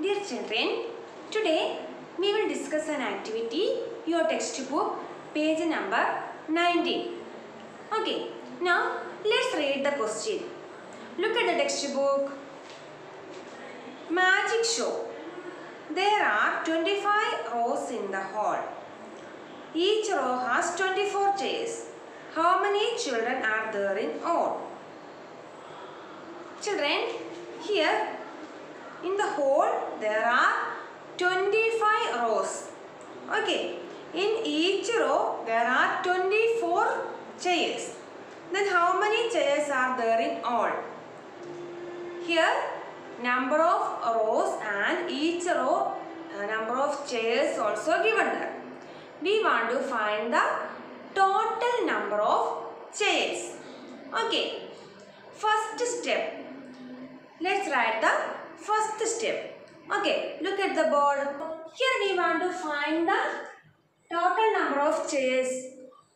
Dear children, today we will discuss an activity, your textbook, page number 19. Okay, now let's read the question. Look at the textbook. Magic show. There are 25 rows in the hall. Each row has 24 chairs. How many children are there in all? Children, here in the hall there are 25 rows. Okay, in each row there are 24 chairs. Then how many chairs are there in all? Here number of rows and each row uh, number of chairs also given there. We want to find the total number of chairs. Okay. First step. Let's write the first step. Okay, look at the board. Here we want to find the total number of chairs.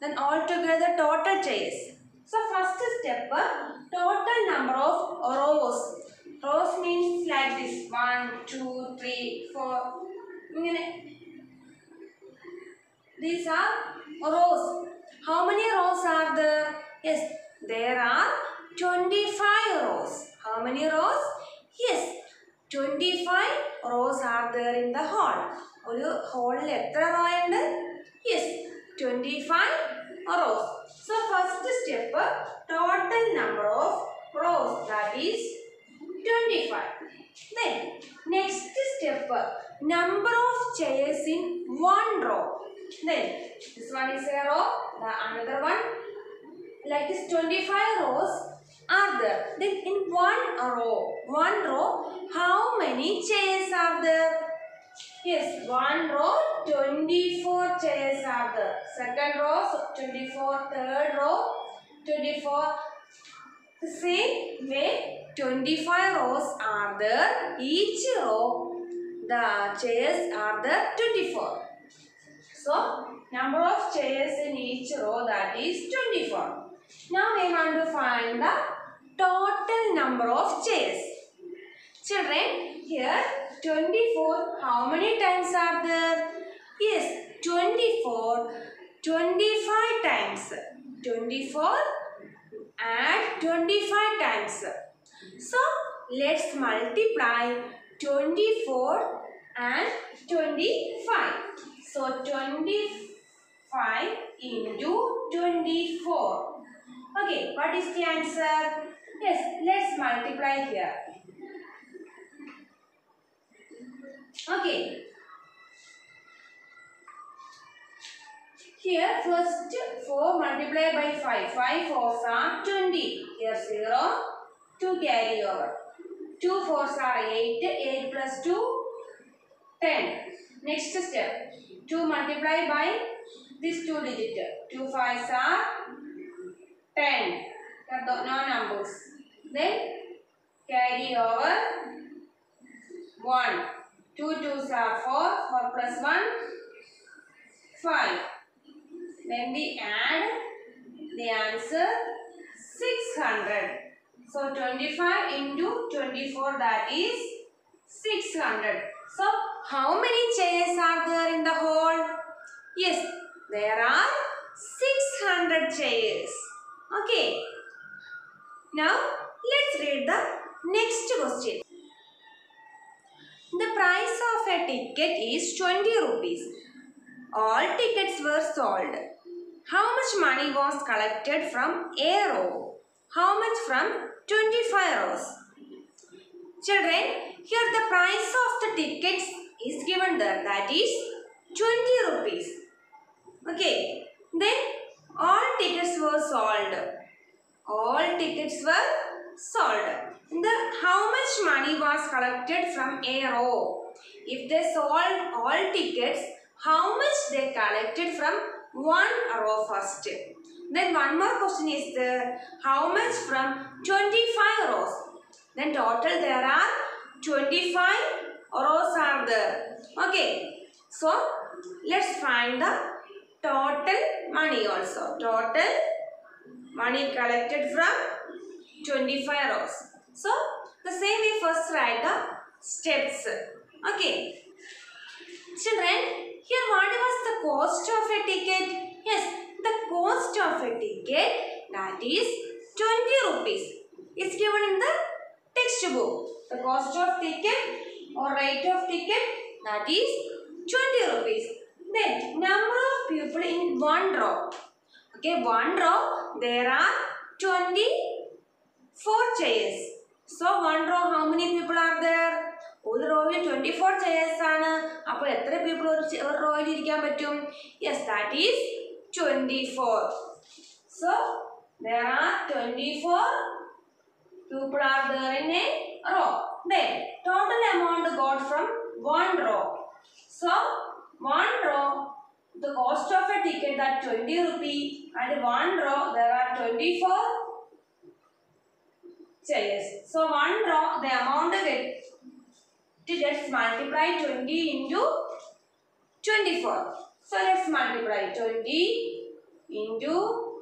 Then altogether total chairs. So first step, total number of rows. Rows means like this. 1, 2, 3, 4. These are rows. How many rows are there? Yes, there are 25 rows. How many rows? Yes, twenty five rows are there in the whole ഒരു ഹോളിൽ എത്ര റോയുണ്ട് yes twenty five rows so first step total number of rows that is twenty five then next step number of chairs in one row then this one is a row the another one like is twenty five rows are there then in one row one row how many chairs are there? Yes one row 24 chairs are there. Second row 24 third row 24 the same way 25 rows are there. Each row the chairs are there 24 so, number of chairs in each row that is 24. Now we want to find the total number of chairs. Children, here 24, how many times are there? Yes, 24, 25 times. 24 and 25 times. So, let's multiply 24 and 25. So 25 into 24. Okay, what is the answer? Yes, let's multiply here. Okay. Here first 4 multiplied by 5. 5 fours are 20. Here 0. 2 carry over. 2 fours are 8. 8 plus 2 10. Next step. 2 multiply by this 2 digit. 2 fives are 10. No numbers. Then carry over 1. 2 twos are 4. 4 plus 1 5. Then we add the answer 600. So 25 into 24 that is 600. So how many chairs are there in the hall? Yes, there are 600 chairs. Okay. Now, let's read the next question. The price of a ticket is 20 rupees. All tickets were sold. How much money was collected from a row? How much from 25 rows? Children, here the price of the tickets is given there that is 20 rupees. Okay. Then all tickets were sold. All tickets were sold. The how much money was collected from a row? If they sold all tickets, how much they collected from one row first? Then one more question is there. How much from 25 rows? Then total there are 25 rows are there. Okay. So, let's find the total money also. Total money collected from 25 rows. So, the same we first write the steps. Okay. Children, here what was the cost of a ticket? Yes, the cost of a ticket that is 20 rupees. It's given in the textbook. The cost of ticket or rate of ticket that is 20 rupees. Then number of people in one row. Okay, one row there are 24 chairs. So one row how many people are there? ഒരു റോയിൽ twenty four chairs ആണ് അപ്പോൾ എത്ര people ഒരു ചെ- ഒരു റോയിൽ ഇരിക്കാൻ പറ്റും yes that is twenty four so there are twenty four people are there in a row. Then total amount got from one row. So one row, the cost of a ticket that 20 rupee and one row there are 24 chairs. So one row the amount get it gets multiply 20 into 24. So let's multiply 20 into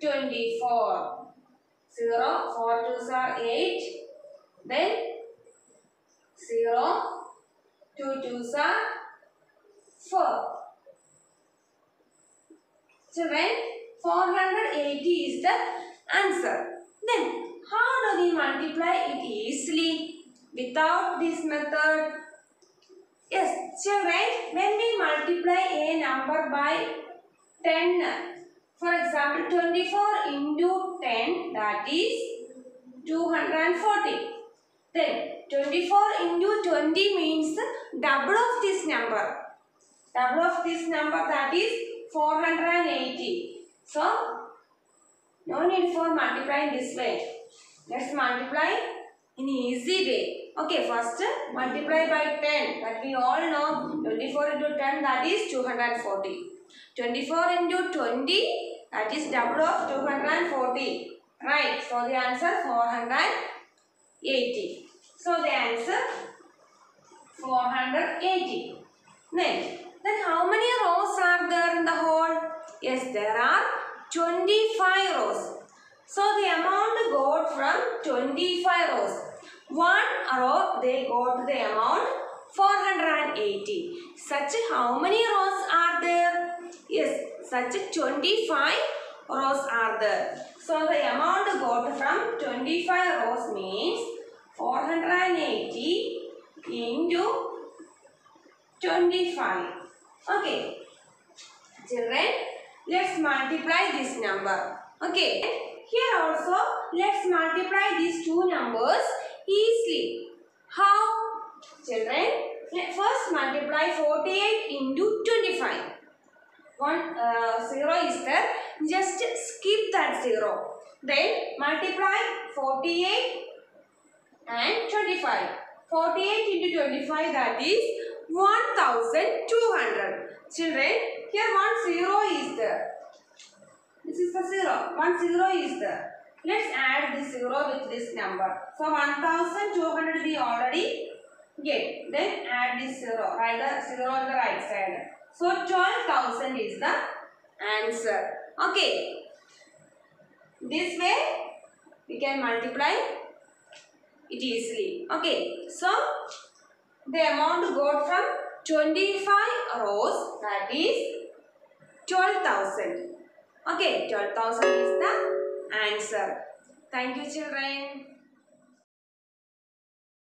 24. 0, 4 twos are 8, then 0, 2 twos are 4. Children, 480 is the answer. Then, how do we multiply it easily without this method? Yes, children, when we multiply a number by 10, for example, 24 into 10, that is 240. Then, 24 into 20 means double of this number. Double of this number, that is 480. So, no need for multiplying this way. Let's multiply in easy way. Okay, first multiply by 10. That we all know 24 into 10 that is 240. 24 into 20 that is double of 240. Right. So the answer 480. So the answer 480. Then, then how many rows are there in the hall? Yes, there are 25 rows. So the amount got from 25 rows. One row they got the amount 480. Such how many rows are there? Yes, such 25 rows are there. So the amount got from 25 rows means 480 into 25. Okay. Children, let's multiply this number. Okay. Here also, let's multiply these two numbers easily. How? Children, first multiply 48 into 25. One uh, zero is there. Just skip that zero. Then multiply 48 and 25. 48 into 25 that is 1200. Children, here one zero is there. This is the zero. One zero is there. Let's add this zero with this number. So 1200 we already get. Then add this zero. Write the zero on the right side. So 12,000 is the answer. Okay. This way we can multiply it easily. Okay. So the amount got from 25 rows that is 12,000. Okay, 12,000 is the answer. Thank you children.